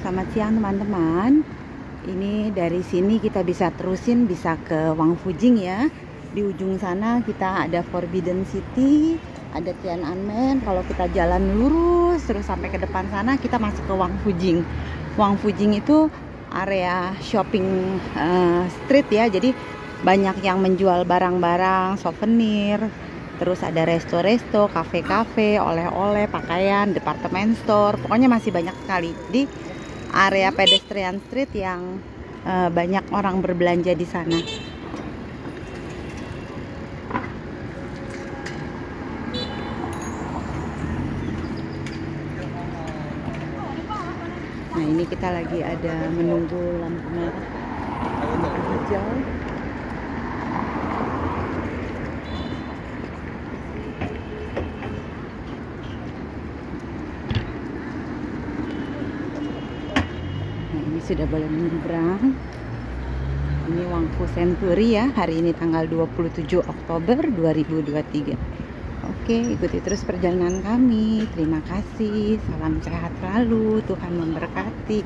selamat siang teman-teman. Ini dari sini kita bisa terusin bisa ke Wang Fujing ya. Di ujung sana kita ada Forbidden City, ada Tiananmen. Kalau kita jalan lurus terus sampai ke depan sana kita masuk ke Wang Fujing. Wang Fujing itu area shopping uh, street ya. Jadi banyak yang menjual barang-barang, souvenir, terus ada resto-resto, kafe-kafe, oleh-oleh, pakaian, departemen store, pokoknya masih banyak sekali. Di area pedestrian street yang uh, banyak orang berbelanja di sana. Nah ini kita lagi ada menunggu lampu merah, lampu hijau. Sudah boleh menyeberang. Ini Wangfu Century ya hari ini tanggal 27 Oktober 2023 Oke ikuti terus perjalanan kami. Terima kasih salam sehat selalu Tuhan memberkati